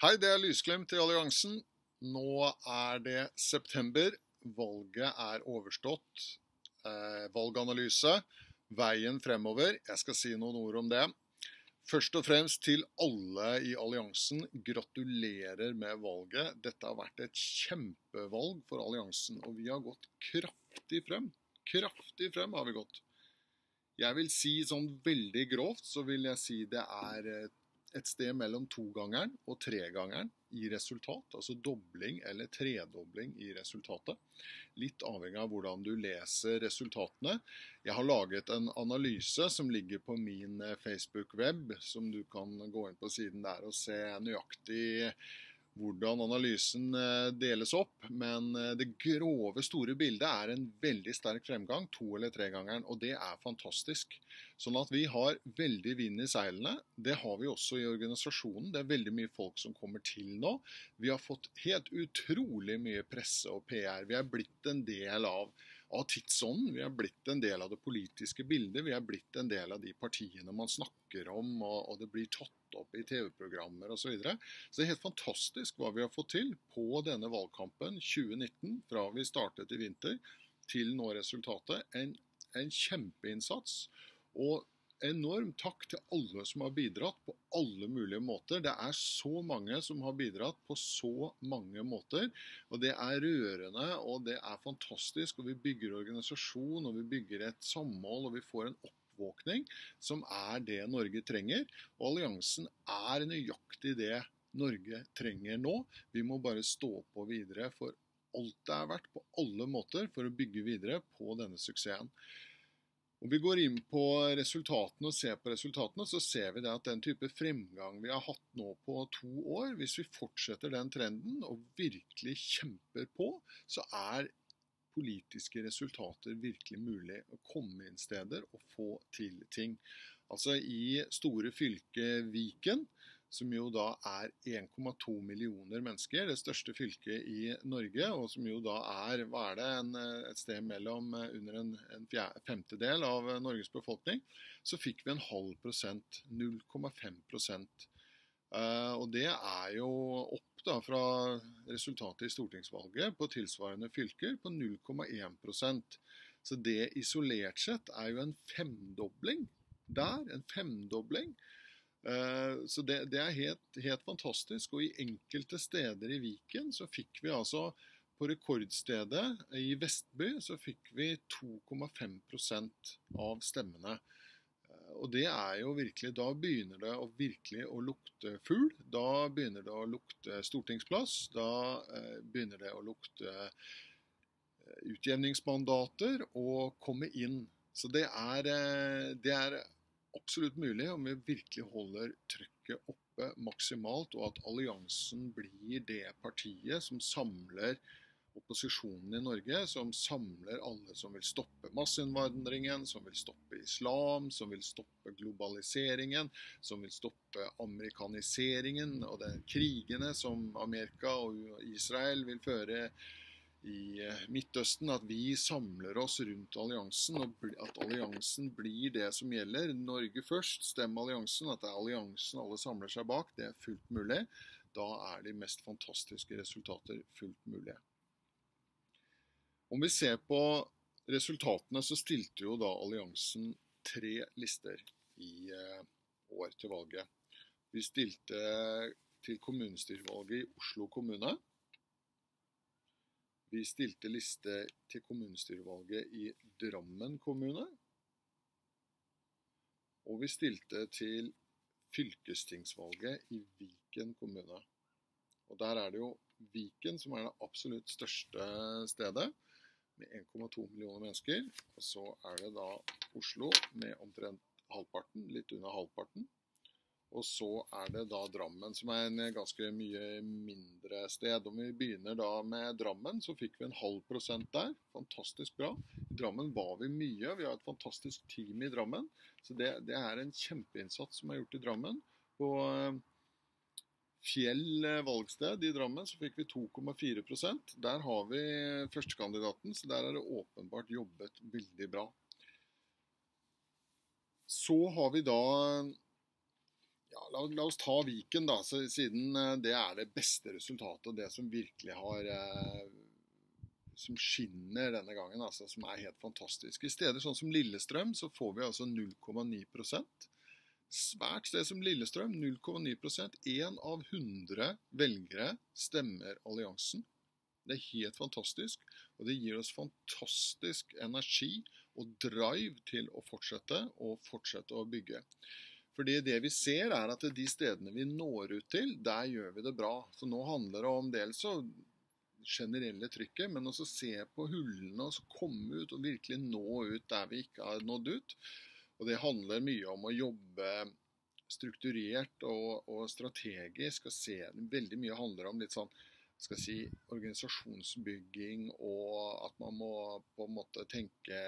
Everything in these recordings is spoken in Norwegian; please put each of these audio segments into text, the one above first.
Hei, det er Lysglimt i alliansen. Nå er det september. Valget er overstått. Eh, valganalyse. Veien fremover. Jeg skal si noen ord om det. Først og fremst til alle i alliansen, gratulerer med valget. Dette har vært et kjempevalg for alliansen, og vi har gått kraftig frem. Kraftig frem har vi gått. Jeg vil si sånn veldig grovt, så vil jeg si det er eh, et sted mellom togangeren og tregangeren i resultat. Altså dobling eller tredobling i resultatet. Litt avhengig av hvordan du leser resultatene. Jeg har laget en analyse som ligger på min Facebook-web, som du kan gå inn på siden der og se nøyaktig hvordan analysen eh, deles opp. Men eh, det grove, store bildet er en veldig sterk fremgang, to- eller tregangeren, og det er fantastisk. Sånn at vi har veldig vind i seilene. Det har vi også i organisasjonen. Det er veldig mye folk som kommer til nå. Vi har fått helt utrolig mye presse og PR. Vi er blitt en del av av tidsånden. Vi er blitt en del av det politiske bildet. Vi er blitt en del av de partiene man snakker om, og, det blir tatt opp i TV-programmer osv. Så, videre. så det er helt fantastisk hva vi har fått til på denne valgkampen 2019, fra vi startet i vinter til nå resultatet. En, en kjempeinnsats. Og enorm takk til alle som har bidratt på alle mulige måter. Det er så mange som har bidratt på så mange måter. Og det er rørende, og det er fantastisk. Og vi bygger organisasjon, og vi bygger et samhold, og vi får en oppvåkning som er det Norge trenger. Og alliansen er nøyaktig det Norge trenger nå. Vi må bare stå på videre for alt det er verdt på alle måter for å bygge videre på denne suksessen. Om vi går inn på resultatene og ser på resultatene, så ser vi at den type fremgang vi har hatt nå på to år, hvis vi fortsetter den trenden og virkelig kjemper på, så er politiske resultater virkelig mulig å komme inn steder og få til ting. Altså I store fylket Viken som jo da er 1,2 millioner mennesker, det største fylket i Norge, og som jo da er hva er det, en, et sted mellom eh, under en, en fjerde, femtedel av Norges befolkning, så fikk vi en halv prosent, 0,5 prosent. Uh, og det er jo opp da fra resultatet i stortingsvalget på tilsvarende fylker på 0,1% Så det isolert sett er jo en femdobling der. En femdobling. Eh, så det, det er helt, helt, fantastisk. Og i enkelte steder i Viken så fikk vi altså På rekordstedet i Vestby så fikk vi 2,5% av stemmene. Eh, og det er jo virkelig Da begynner det å virkelig å lukte fugl. Da begynner det å lukte stortingsplass. Da eh, begynner det å lukte utjevningsmandater og komme inn. Så det er, det er absolutt mulig om vi virkelig holder trykket oppe maksimalt, og at alliansen blir det partiet som samler opposisjonen i Norge, som samler alle som vil stoppe masseinnvandringen, som vil stoppe islam, som vil stoppe globaliseringen, som vil stoppe amerikaniseringen og de krigene som Amerika og Israel vil føre i eh, Midtøsten, at vi samler oss rundt alliansen, og at alliansen blir det som gjelder. Norge først, stem alliansen. At det er alliansen alle samler seg bak, det er fullt mulig. Da er de mest fantastiske resultater fullt mulige. Om vi ser på resultatene, så stilte jo da alliansen tre lister i eh, år til valget. Vi stilte til kommunestyrevalget i Oslo kommune. Vi stilte liste til kommunestyrevalget i Drammen kommune. Og vi stilte til fylkestingsvalget i Viken kommune. Og der er det jo Viken som er det absolutt største stedet, med 1,2 millioner mennesker. Og så er det da Oslo med omtrent halvparten, litt under halvparten. Og så er det da Drammen, som er en ganske mye mindre sted. Om vi begynner da med Drammen, så fikk vi en halv prosent der. Fantastisk bra. I Drammen var vi mye. Vi har et fantastisk team i Drammen. Så det, det er en kjempeinnsats som er gjort i Drammen. På eh, Fjell eh, valgsted i Drammen så fikk vi 2,4% Der har vi førstekandidaten, så der er det åpenbart jobbet veldig bra. Så har vi da ja, la, la, oss ta Viken, da, siden eh, det er det beste resultatet. Og det som virkelig har eh, Som skinner denne gangen, altså, som er helt fantastisk. I steder sånn som Lillestrøm så får vi altså 0,9 Svært sted som Lillestrøm, 0,9% Én av 100 velgere stemmer alliansen. Det er helt fantastisk, og det gir oss fantastisk energi og drive til å fortsette og fortsette å bygge. Fordi det vi ser, er at de stedene vi når ut til, der gjør vi det bra. Så nå handler det om dels å generelle trykket, men også se på hullene og så komme ut og virkelig nå ut der vi ikke har nådd ut. Og det handler mye om å jobbe strukturert og, og strategisk og se Veldig mye handler om litt sånn skal si, organisasjonsbygging og at man må på en måte tenke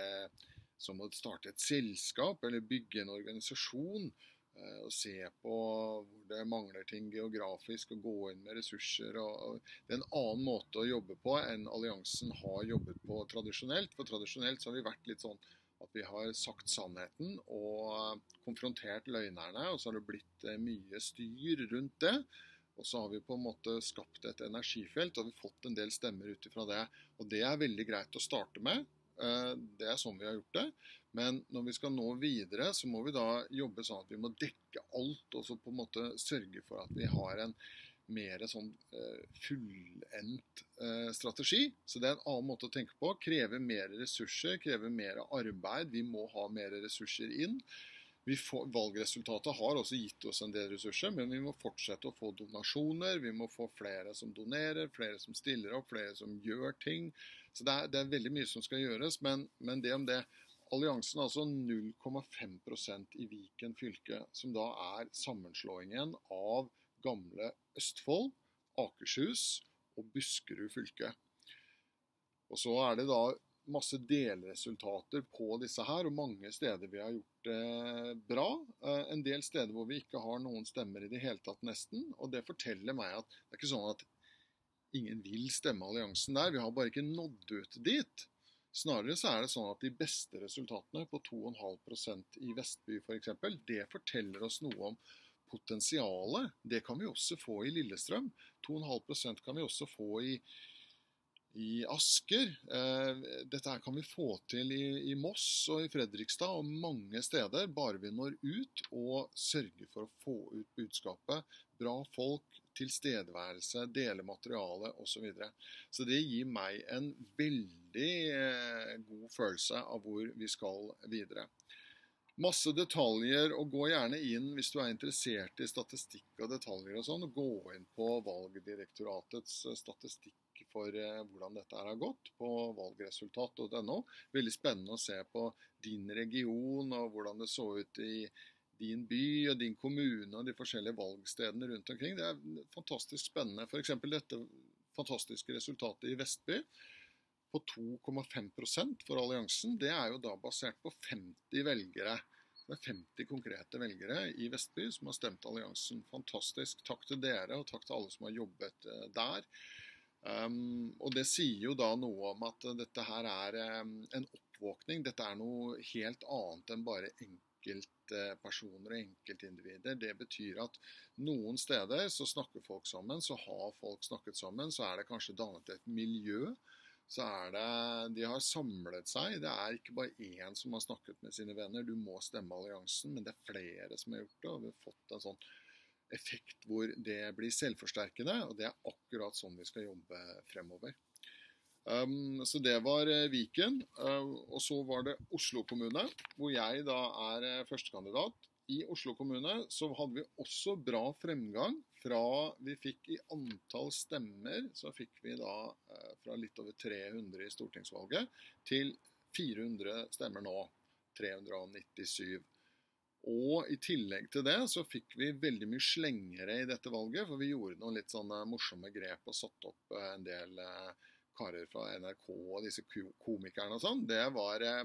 som å starte et selskap eller bygge en organisasjon. Eh, og se på hvor det mangler ting geografisk, og gå inn med ressurser. Og, det er en annen måte å jobbe på enn alliansen har jobbet på tradisjonelt. For tradisjonelt har vi vært litt sånn at vi har sagt sannheten og konfrontert løgnerne, og så har det blitt eh, mye styr rundt det. Og så har vi på en måte skapt et energifelt, og vi har fått en del stemmer ut ifra det. Og det er veldig greit å starte med. Eh, det er sånn vi har gjort det. Men når vi skal nå videre, så må vi da jobbe sånn at vi må dekke alt, og så på en måte sørge for at vi har en mer sånn uh, fullendt uh, strategi. Så det er en annen måte å tenke på. Kreve mer ressurser, kreve mer arbeid. Vi må ha mer ressurser inn. Får, valgresultatet har også gitt oss en del ressurser, men vi må fortsette å få donasjoner. Vi må få flere som donerer, flere som stiller opp, flere som gjør ting. Så det er, det er veldig mye som skal gjøres, men, men det om det. Alliansen er altså 0,5% i Viken fylke, som da er sammenslåingen av gamle Østfold, Akershus og Buskerud fylke. Og så er det da masse delresultater på disse her, og mange steder vi har gjort det bra. Eh, en del steder hvor vi ikke har noen stemmer i det hele tatt, nesten. Og det forteller meg at det er ikke sånn at ingen vil stemme alliansen der. Vi har bare ikke nådd ut dit. Snarere så er det sånn at de beste resultatene, på 2,5% i Vestby f.eks., for det forteller oss noe om potensialet. Det kan vi også få i Lillestrøm. 2,5% kan vi også få i, i Asker. Eh, dette her kan vi få til i, Moss og i Fredrikstad og mange steder, bare vi når ut og sørger for å få ut budskapet. Bra folk, tilstedeværelse, dele materiale osv. Så, videre. så det gir meg en veldig eh, god følelse av hvor vi skal videre. Masse detaljer, og gå gjerne inn hvis du er interessert i statistikk og detaljer og sånn. Gå inn på Valgdirektoratets eh, statistikk for eh, hvordan dette har gått på valgresultat.no. Veldig spennende å se på din region og hvordan det så ut i din by og din kommune og de forskjellige valgstedene rundt omkring. Det er fantastisk spennende. F.eks. dette fantastiske resultatet i Vestby på 2,5% for alliansen. Det er jo da basert på 50 velgere. Det er 50 konkrete velgere i Vestby som har stemt alliansen. Fantastisk. Takk til dere, og takk til alle som har jobbet eh, der. Um, og det sier jo da noe om at dette her er um, en oppvåkning. Dette er noe helt annet enn bare enkelt enkeltpersoner og enkeltindivider. Det betyr at noen steder så snakker folk sammen, så har folk snakket sammen, så er det kanskje dannet et miljø. Så er det De har samlet seg. Det er ikke bare én som har snakket med sine venner. Du må stemme alliansen, men det er flere som har gjort det. Og vi har fått en sånn effekt hvor det blir selvforsterkende, og det er akkurat sånn vi skal jobbe fremover. Um, så det var uh, Viken. Uh, og så var det Oslo kommune, hvor jeg da er uh, førstekandidat. I Oslo kommune så hadde vi også bra fremgang. Fra vi fikk i antall stemmer, så fikk vi da uh, fra litt over 300 i stortingsvalget til 400 stemmer nå. 397. Og i tillegg til det så fikk vi veldig mye slengere i dette valget, for vi gjorde noen litt sånne morsomme grep og satte opp en del uh, karer fra NRK og disse komikerne og sånn, det var eh,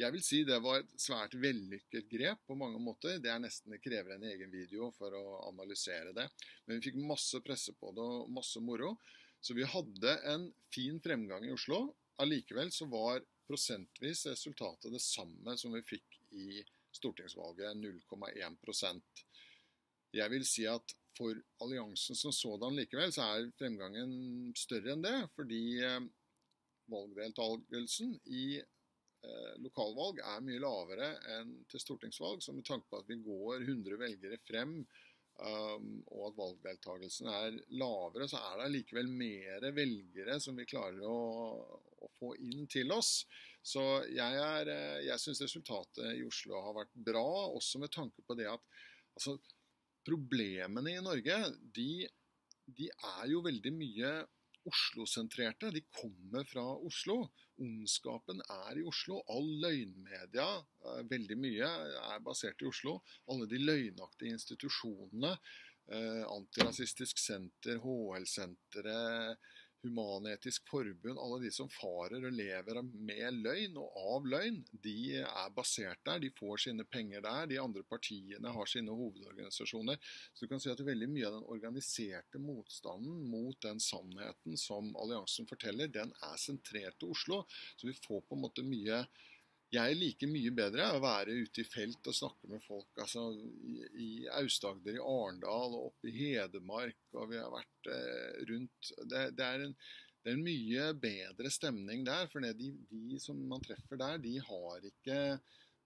Jeg vil si det var et svært vellykket grep på mange måter. Det er nesten det krever en egen video for å analysere det. Men vi fikk masse presse på det og masse moro. Så vi hadde en fin fremgang i Oslo. Allikevel så var prosentvis resultatet det samme som vi fikk i stortingsvalget, 0,1% Jeg vil si at for alliansen som sådan likevel, så er fremgangen større enn det. Fordi eh, valgdeltakelsen i eh, lokalvalg er mye lavere enn til stortingsvalg. Så med tanke på at vi går 100 velgere frem, um, og at valgdeltakelsen er lavere, så er det likevel mer velgere som vi klarer å, å få inn til oss. Så jeg, er, eh, jeg syns resultatet i Oslo har vært bra, også med tanke på det at altså, problemene i Norge, de, de er jo veldig mye Oslo-sentrerte. De kommer fra Oslo. Ondskapen er i Oslo. All løgnmedia, eh, veldig mye, er basert i Oslo. Alle de løgnaktige institusjonene, eh, Antirasistisk senter, HL-senteret, Human-Etisk Forbund, alle de som farer og lever med løgn og av løgn, de er basert der. De får sine penger der. De andre partiene har sine hovedorganisasjoner. Så du kan si at veldig mye av den organiserte motstanden mot den sannheten som alliansen forteller, den er sentrert til Oslo. Så vi får på en måte mye jeg liker mye bedre å være ute i felt og snakke med folk. altså I, Aust-Agder, i Arendal og oppe i Hedmark, og vi har vært eh, rundt det, det, er en, det, er en, mye bedre stemning der. For de, de, som man treffer der, de har ikke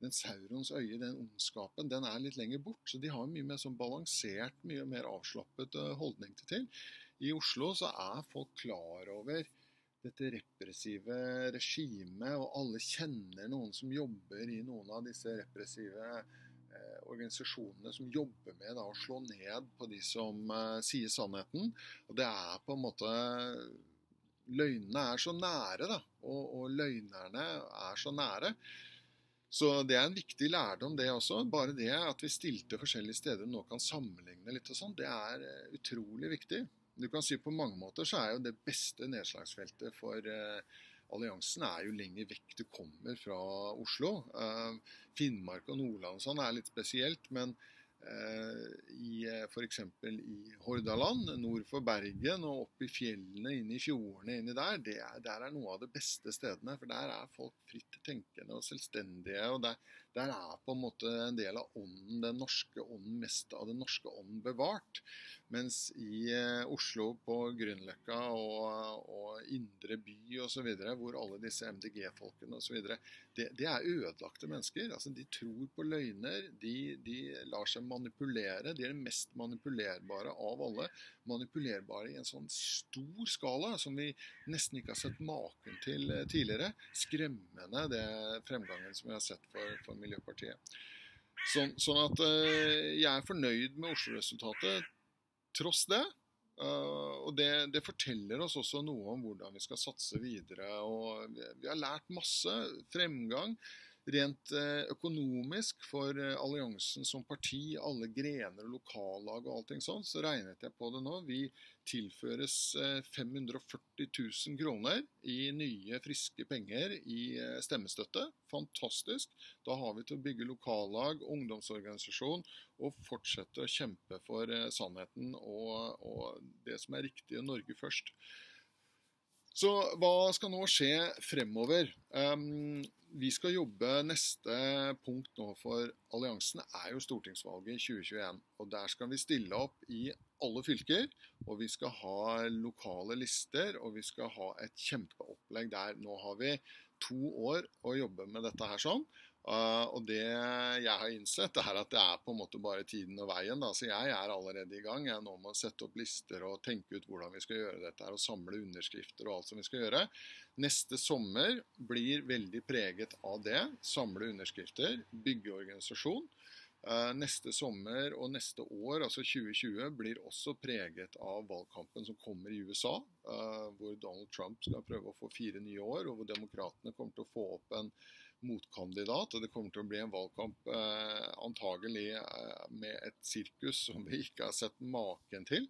den Saurons øye, den ondskapen, den er litt lenger bort. Så de har mye mer sånn balansert, mye mer avslappet eh, holdning til. I Oslo så er folk klar over dette repressive regimet, og alle kjenner noen som jobber i noen av disse repressive eh, organisasjonene som jobber med da, å slå ned på de som eh, sier sannheten. Og det er på en måte Løgnene er så nære, da, og, og løgnerne er så nære. Så det er en viktig lærdom, det også. Bare det at vi stilte forskjellige steder nå kan sammenligne litt og sånn, det er eh, utrolig viktig. Du kan si På mange måter så er jo det beste nedslagsfeltet for eh, alliansen er jo lenger vekk du kommer fra Oslo. Eh, Finnmark og Nordland og sånn er litt spesielt, men eh, i f.eks. i Hordaland, nord for Bergen og opp i fjellene, inn i fjordene inni der, er, der er noe av de beste stedene. For der er folk fritt tenkende og selvstendige. og der, der er på en måte en del av ånden, den norske ånden, mest av den norske ånden bevart. Mens i eh, Oslo, på Grünerløkka og, og Indre by osv., hvor alle disse MDG-folkene osv. Det, det er ødelagte mennesker. altså De tror på løgner. De, de lar seg manipulere. De er det mest manipulerbare av alle. Manipulerbare i en sånn stor skala som vi nesten ikke har sett maken til eh, tidligere. Skremmende det fremgangen som vi har sett for, for Miljøpartiet. Sånn, sånn at uh, jeg er fornøyd med Oslo-resultatet tross det. Uh, og det, det, forteller oss også noe om hvordan vi skal satse videre. og Vi, vi har lært masse fremgang. Rent uh, økonomisk for alliansen som parti, alle grener og lokallag og allting sånn, så regnet jeg på det nå. Vi tilføres 540 000 kroner i nye, friske penger i stemmestøtte. Fantastisk. Da har vi til å bygge lokallag, ungdomsorganisasjon og fortsette å kjempe for eh, sannheten og, og, det som er riktig i Norge først. Så hva skal nå skje fremover? Um, vi skal jobbe Neste punkt nå for alliansen er jo stortingsvalget i 2021. og Der skal vi stille opp i alle fylker. Og vi skal ha lokale lister, og vi skal ha et kjempeopplegg der. Nå har vi to år å jobbe med dette her sånn. Uh, og det jeg har innsett, er at det er på en måte bare tiden og veien. Da. Så jeg er allerede i gang. Jeg er nå med å sette opp lister og tenke ut hvordan vi skal gjøre dette. her, Og samle underskrifter og alt som vi skal gjøre. Neste sommer blir veldig preget av det. Samle underskrifter, bygge organisasjon. Uh, neste sommer og neste år, altså 2020, blir også preget av valgkampen som kommer i USA. Uh, hvor Donald Trump skal prøve å få fire nye år, og hvor demokratene kommer til å få opp en motkandidat. Og det kommer til å bli en valgkamp eh, antagelig eh, med et sirkus som vi ikke har sett maken til.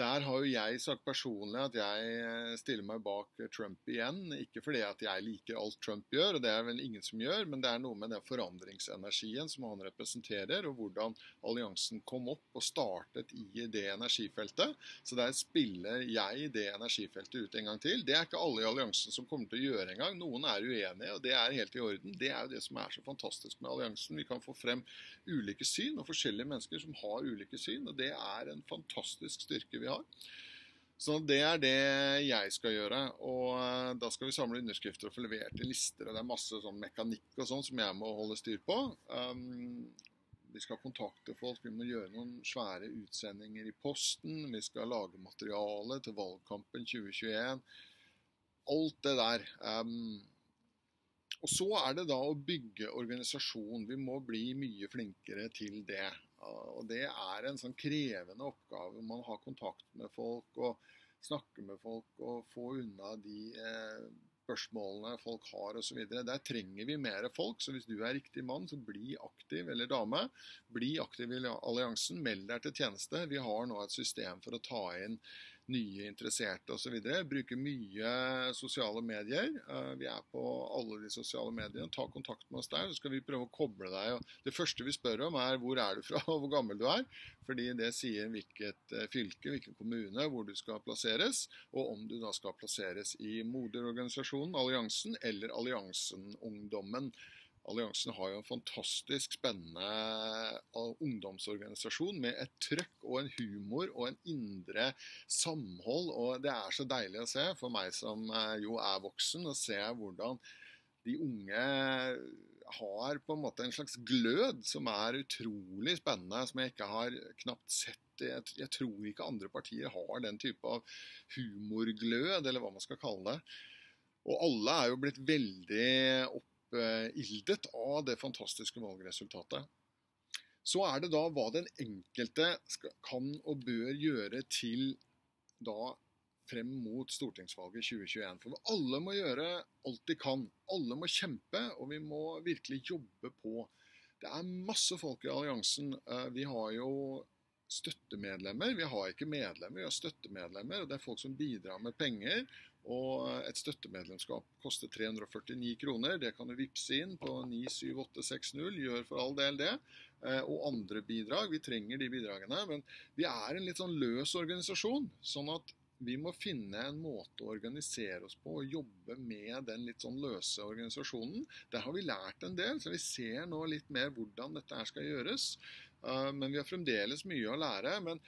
Der har jo jeg sagt personlig at jeg eh, stiller meg bak Trump igjen. Ikke fordi at jeg liker alt Trump gjør, og det er vel ingen som gjør, men det er noe med den forandringsenergien som han representerer, og hvordan alliansen kom opp og startet i det energifeltet. Så der spiller jeg det energifeltet ut en gang til. Det er ikke alle i alliansen som kommer til å gjøre engang. Noen er uenige, og det er helt i orden. Det er jo det som er så fantastisk med alliansen. Vi kan få frem ulike syn, og forskjellige mennesker som har ulike syn, og det er en fantastisk styrke vi har. Så det er det jeg skal gjøre. Og eh, da skal vi samle underskrifter og få levert i lister. Og det er masse sånn mekanikk og sånn som jeg må holde styr på. Um, vi skal kontakte folk, vi må gjøre noen svære utsendinger i posten. Vi skal lage materiale til valgkampen 2021. Alt det der. Um, og så er det da å bygge organisasjon. Vi må bli mye flinkere til det. Og det er en sånn krevende oppgave. Man har kontakt med folk og snakker med folk og få unna de eh, spørsmålene folk har osv. Der trenger vi mer folk. Så hvis du er riktig mann, så bli aktiv, eller dame. Bli aktiv i alliansen. Meld deg til tjeneste. Vi har nå et system for å ta inn nye interesserte osv. Bruker mye sosiale medier. Eh, vi er på alle de sosiale mediene. Ta kontakt med oss der, så skal vi prøve å koble deg. Det første vi spør om, er hvor er du fra og hvor gammel du er. Fordi det sier hvilket eh, fylke, hvilken kommune, hvor du skal plasseres. Og om du da skal plasseres i moderorganisasjonen, alliansen, eller alliansen Ungdommen. Alliansen har jo en fantastisk spennende eh, ungdomsorganisasjon med et trøkk og en humor og en indre samhold. Og det er så deilig å se, for meg som eh, jo er voksen, å se hvordan de unge har på en måte en slags glød som er utrolig spennende, som jeg ikke har knapt sett. Jeg, tror ikke andre partier har den type av humorglød, eller hva man skal kalle det. Og alle er jo blitt veldig opp oppildet av det fantastiske valgresultatet. Så er det da hva den enkelte kan og bør gjøre til da frem mot stortingsvalget 2021. For alle må gjøre alt de kan. Alle må kjempe, og vi må virkelig jobbe på. Det er masse folk i alliansen. Eh, vi har jo støttemedlemmer. Vi har ikke medlemmer, vi har støttemedlemmer. og Det er folk som bidrar med penger og et støttemedlemskap koster 349 kroner. Det kan du vippse inn på 97860. Gjør for all del det. Eh, og andre bidrag. Vi trenger de bidragene. Men vi er en litt sånn løs organisasjon. Sånn at vi må finne en måte å organisere oss på og jobbe med den litt sånn løse organisasjonen. Der har vi lært en del, så vi ser nå litt mer hvordan dette her skal gjøres. Eh, men vi har fremdeles mye å lære. men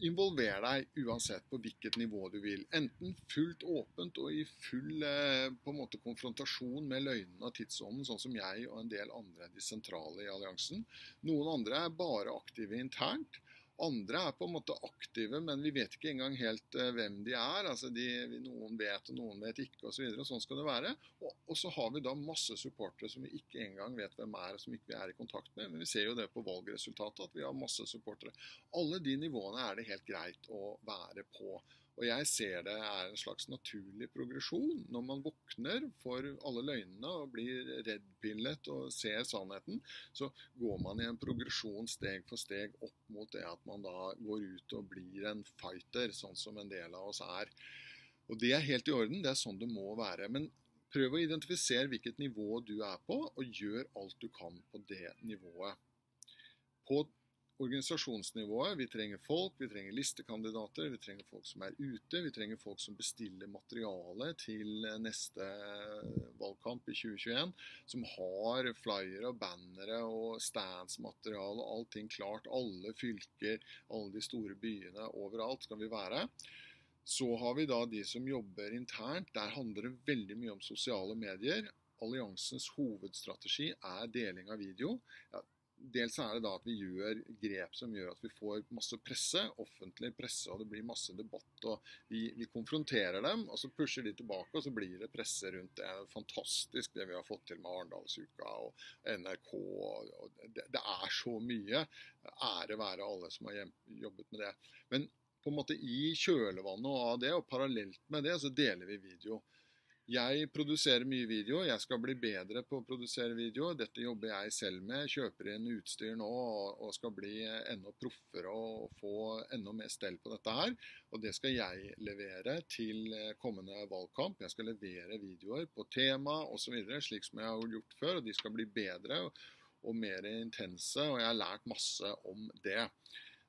Involver deg uansett på hvilket nivå du vil. Enten fullt åpent og i full eh, på en måte konfrontasjon med løgnene og tidsånden, sånn som jeg og en del andre er de sentrale i alliansen. Noen andre er bare aktive internt. Andre er på en måte aktive, men vi vet ikke engang helt uh, hvem de er. altså de, Noen vet, og noen vet ikke, osv. Så sånn skal det være. Og, og, så har vi da masse supportere som vi ikke engang vet hvem er, og som ikke vi er i kontakt med. Men vi ser jo det på valgresultatet, at vi har masse supportere. Alle de nivåene er det helt greit å være på. Og jeg ser det er en slags naturlig progresjon. Når man våkner for alle løgnene og blir reddpillet og ser sannheten, så går man i en progresjon steg for steg opp mot det at man da går ut og blir en fighter, sånn som en del av oss er. Og det er helt i orden. Det er sånn det må være. Men prøv å identifisere hvilket nivå du er på, og gjør alt du kan på det nivået. På organisasjonsnivået. Vi trenger folk, vi trenger listekandidater, vi trenger folk som er ute. Vi trenger folk som bestiller materiale til neste valgkamp i 2021. Som har flyere og bannere og standsmateriale og allting klart. Alle fylker, alle de store byene, overalt skal vi være. Så har vi da de som jobber internt. Der handler det veldig mye om sosiale medier. Alliansens hovedstrategi er deling av video. Ja, Dels er det da at vi gjør grep som gjør at vi får masse presse, offentlig presse, og det blir masse debatt. og Vi, vi konfronterer dem, og så pusher de tilbake, og så blir det presse rundt. Det fantastisk det vi har fått til med Arendalsuka og NRK. Og, og det, det, er så mye. Ære være alle som har jobbet med det. Men på en måte i kjølvannet av det, og parallelt med det, så deler vi video. Jeg produserer mye video. Jeg skal bli bedre på å produsere video. Dette jobber jeg selv med. Kjøper inn utstyr nå og skal bli enda proffere og få enda mer stell på dette her. Og det skal jeg levere til kommende valgkamp. Jeg skal levere videoer på tema osv. slik som jeg har gjort før. Og de skal bli bedre og mer intense. Og jeg har lært masse om det.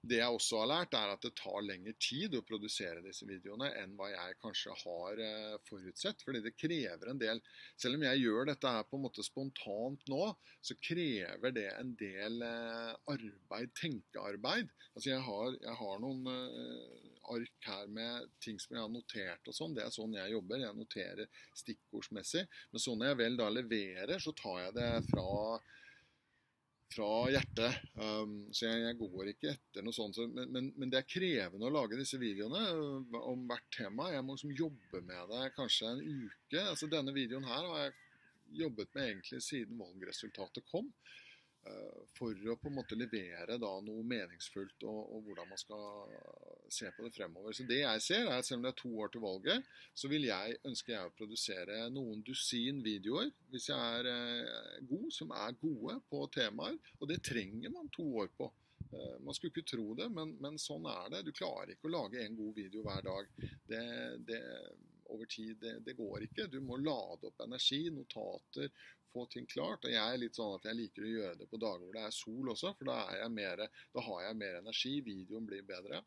Det jeg også har lært, er at det tar lengre tid å produsere disse videoene enn hva jeg kanskje har eh, forutsett. Fordi det krever en del Selv om jeg gjør dette her på en måte spontant nå, så krever det en del eh, arbeid, tenkearbeid. Altså jeg har, jeg har noen eh, ark her med ting som jeg har notert og sånn. Det er sånn jeg jobber. Jeg noterer stikkordsmessig. Men så når jeg vel da leverer, så tar jeg det fra fra hjertet. Um, så jeg, jeg, går ikke etter noe sånt. Men, men, men, det er krevende å lage disse videoene uh, om hvert tema. Jeg må liksom jobbe med det kanskje en uke. Altså Denne videoen her har jeg jobbet med egentlig siden valgresultatet kom. Eh, for å på en måte levere da noe meningsfullt og, og, hvordan man skal se på det fremover. Så det jeg ser er at Selv om det er to år til valget, så vil jeg, ønsker jeg å produsere noen dusin videoer hvis jeg er eh, god, som er gode på temaer. Og det trenger man to år på. Eh, man skulle ikke tro det, men, men, sånn er det. Du klarer ikke å lage en god video hver dag. Det, det, over tid, det, det, går ikke. Du må lade opp energi, notater, få ting klart. Og jeg er litt sånn at jeg liker å gjøre det på dager hvor det er sol også, for da, jeg mer, da har jeg mer energi. Videoen blir bedre.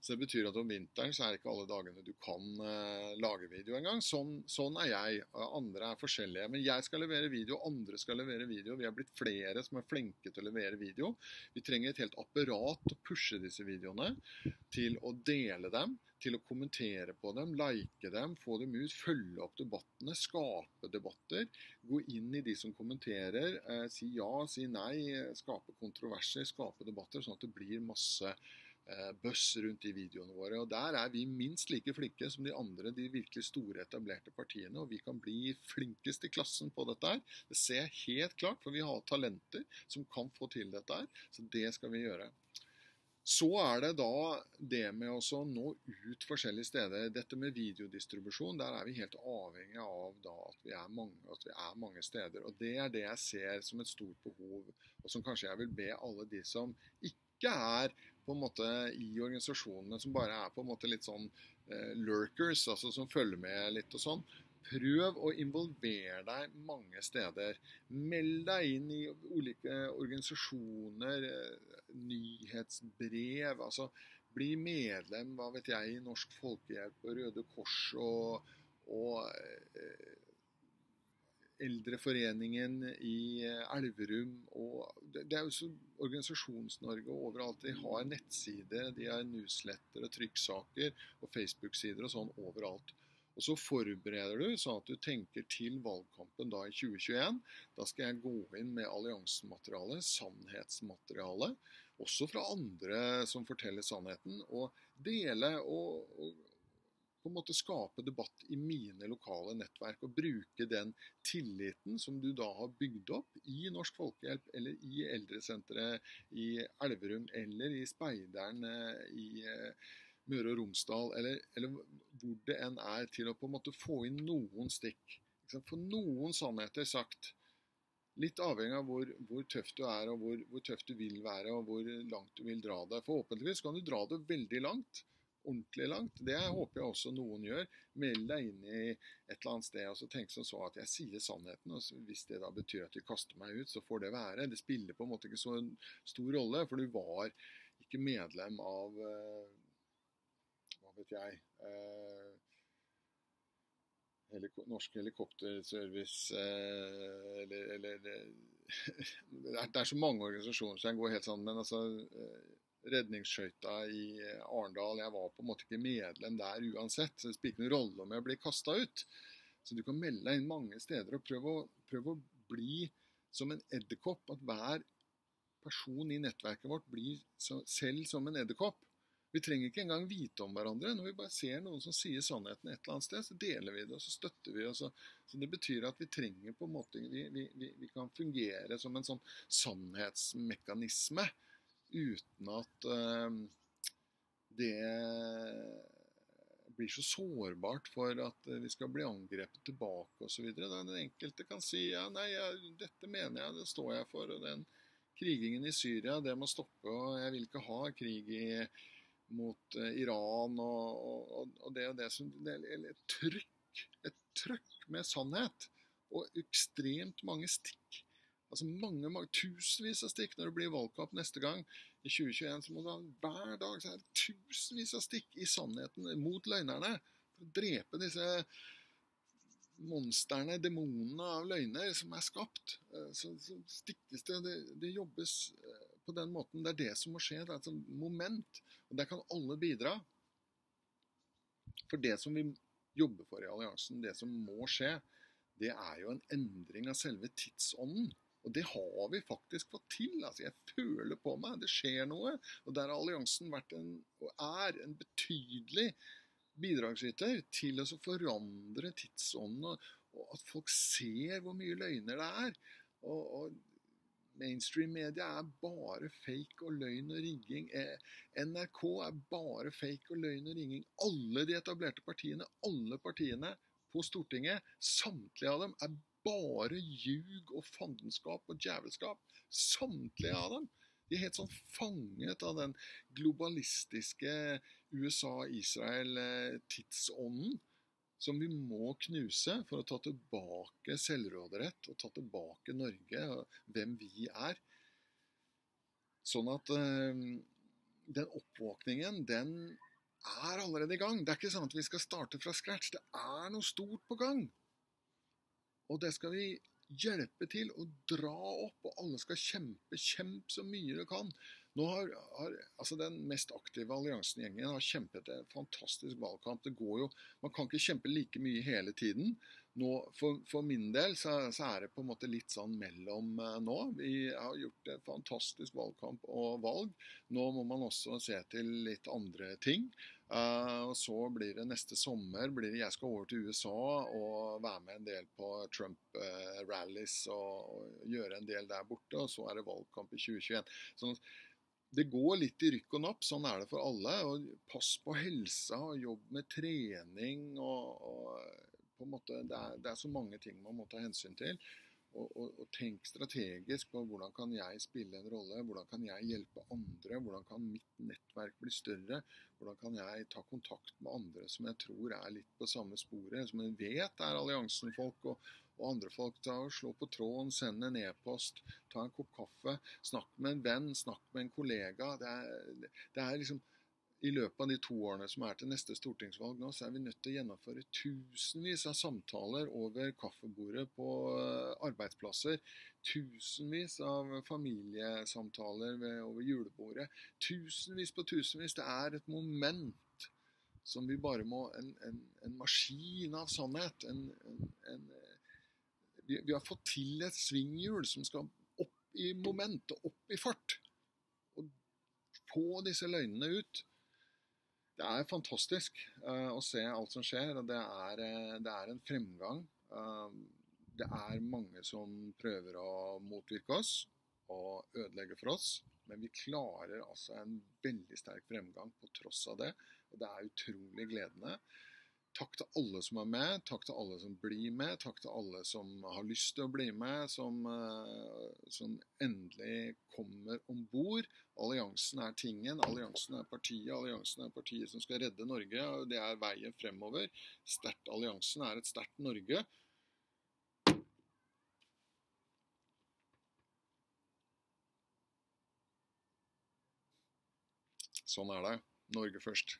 Så det betyr at om vinteren så er det ikke alle dagene du kan uh, lage video engang. Sånn, sånn er jeg. Andre er forskjellige. Men jeg skal levere video, andre skal levere video. Vi har blitt flere som er flinke til å levere video. Vi trenger et helt apparat å pushe disse videoene, til å dele dem, til å kommentere på dem, like dem, få dem ut, følge opp debattene, skape debatter. Gå inn i de som kommenterer, eh, si ja, si nei, skape kontroverser, skape debatter, sånn at det blir masse Eh, buzz rundt de videoene våre. og Der er vi minst like flinke som de andre, de virkelig store, etablerte partiene. Og vi kan bli flinkest i klassen på dette her. Det ser jeg helt klart, for vi har talenter som kan få til dette her. Så det skal vi gjøre. Så er det da det med å nå ut forskjellige steder. Dette med videodistribusjon, der er vi helt avhengig av at vi, mange, at, vi er mange, steder. Og det er det jeg ser som et stort behov, og som kanskje jeg vil be alle de som ikke er på en måte i organisasjonene som bare er på en måte litt sånn eh, lurkers, altså som følger med litt og sånn. Prøv å involvere deg mange steder. Meld deg inn i ulike organisasjoner, eh, nyhetsbrev. altså Bli medlem hva vet jeg, i Norsk Folkehjelp og Røde Kors og, og eh, Eldreforeningen i eh, Elverum og Det er jo så Organisasjons-Norge overalt. De har nettsider, de har newsletter og trykksaker og Facebook-sider og sånn overalt. Og Så forbereder du sånn at du tenker til valgkampen da i 2021. Da skal jeg gå inn med alliansemateriale, sannhetsmateriale, også fra andre som forteller sannheten, og dele og, og på en måte skape debatt i mine lokale nettverk. Og bruke den tilliten som du da har bygd opp i Norsk Folkehjelp, eller i eldresenteret i Elverum, eller i Speideren eh, i eh, Møre og Romsdal, eller, eller, hvor det enn er, til å på en måte få inn noen stikk. Få noen sannheter sagt. Litt avhengig av hvor, hvor tøff du er, og hvor, hvor tøff du vil være, og hvor langt du vil dra deg. Forhåpentligvis kan du dra det veldig langt ordentlig langt. Det håper jeg også noen gjør. Meld deg inn i et eller annet sted og så tenk som så at jeg sier sannheten. og Hvis det da betyr at de kaster meg ut, så får det være. Det spiller på en måte ikke så stor rolle, for du var ikke medlem av uh, Hva vet jeg heliko Norsk helikopterservice uh, eller, eller det, er, det, er, så mange organisasjoner så jeg går helt sånn, men altså redningsskøyta i Arendal. Jeg var på en måte ikke medlem der uansett, så det spiller ingen rolle om jeg blir kasta ut. Så du kan melde deg inn mange steder og prøve å, prøve å bli som en edderkopp. At hver person i nettverket vårt blir selv som en edderkopp. Vi trenger ikke engang vite om hverandre. Når vi bare ser noen som sier sannheten et eller annet sted, så deler vi det, og så støtter vi. Og så, så det betyr at vi trenger på en måte Vi, vi, vi kan fungere som en sånn sannhetsmekanisme uten at uh, det blir så sårbart for at vi skal bli angrepet tilbake osv. Den enkelte kan si ja, nei, jeg, dette mener jeg, det står jeg for. og den Krigingen i Syria, det må stoppe. og Jeg vil ikke ha krig i, mot uh, Iran og, og, og, det og det som det er Et trykk. Et trykk med sannhet. Og ekstremt mange stikk. Altså mange, mange, Tusenvis av stikk når det blir valgkamp neste gang. I 2021 så må du ha hver dag så er det tusenvis av stikk i sannheten mot løgnerne. For å drepe disse monstrene, demonene av løgner som er skapt. Eh, så, så stikkes det, det, det jobbes eh, på den måten. Det er det som må skje. Det er et sånt moment. Og der kan alle bidra. For det som vi jobber for i alliansen, det som må skje, det er jo en endring av selve tidsånden. Og det har vi faktisk fått til. altså Jeg føler på meg. Det skjer noe. Og der har alliansen vært en, og er en betydelig bidragsyter til å forandre tidsånden, og, og, at folk ser hvor mye løgner det er. Og, og Mainstream-media er bare fake og løgn og rigging. Eh, NRK er bare fake og løgn og rigging. Alle de etablerte partiene, alle partiene på Stortinget, samtlige av dem, er bare ljug og fandenskap og djevelskap. Samtlige av dem. De er helt sånn fanget av den globalistiske USA-Israel-tidsånden som vi må knuse for å ta tilbake selvråderett og ta tilbake Norge og hvem vi er. Sånn at øh, den oppvåkningen, den er allerede i gang. Det er ikke sånn at vi skal starte fra scratch. Det er noe stort på gang. Og det skal vi hjelpe til å dra opp, og alle skal kjempe. Kjemp så mye du kan. Nå har, har altså Den mest aktive alliansen-gjengen har kjempet en fantastisk valgkamp. Det går jo, Man kan ikke kjempe like mye hele tiden. Nå, for, for, min del så, så, er det på en måte litt sånn mellom uh, nå. Vi har gjort en fantastisk valgkamp og valg. Nå må man også se til litt andre ting. Uh, og så blir det neste sommer blir det, Jeg skal over til USA og være med en del på Trump-rallies uh, og, og, gjøre en del der borte. Og så er det valgkamp i 2021. Sånn det går litt i rykk og napp. Sånn er det for alle. og Pass på helsa og jobb med trening. og, og på en måte, det er, det er så mange ting man må ta hensyn til. Og, og, og, tenk strategisk på hvordan kan jeg spille en rolle, hvordan kan jeg hjelpe andre, hvordan kan mitt nettverk bli større, hvordan kan jeg ta kontakt med andre som jeg tror er litt på samme sporet, som jeg vet er alliansen-folk og, og, andre folk. Ta og Slå på tråden, send en e-post, ta en kopp kaffe, snakk med en venn, snakk med en kollega. Det er, det er liksom i løpet av de to årene som er til neste stortingsvalg nå, så er vi nødt til å gjennomføre tusenvis av samtaler over kaffebordet på eh, arbeidsplasser. Tusenvis av familiesamtaler over julebordet. Tusenvis på tusenvis. Det er et moment som vi bare må En, en, en maskin av sannhet. En, vi, vi, har fått til et svinghjul som skal opp i moment og opp i fart. Og få disse løgnene ut det er fantastisk uh, å se alt som skjer. og Det er, uh, det er en fremgang. Uh, det er mange som prøver å motvirke oss og ødelegge for oss. Men vi klarer altså en veldig sterk fremgang på tross av det. Og det er utrolig gledende. Takk til alle som er med, takk til alle som blir med, takk til alle som har lyst til å bli med, som, eh, som endelig kommer om bord. Alliansen er tingen, alliansen er partiet, alliansen er partiet som skal redde Norge. og Det er veien fremover. Sterkt alliansen er et sterkt Norge. Sånn er det. Norge først.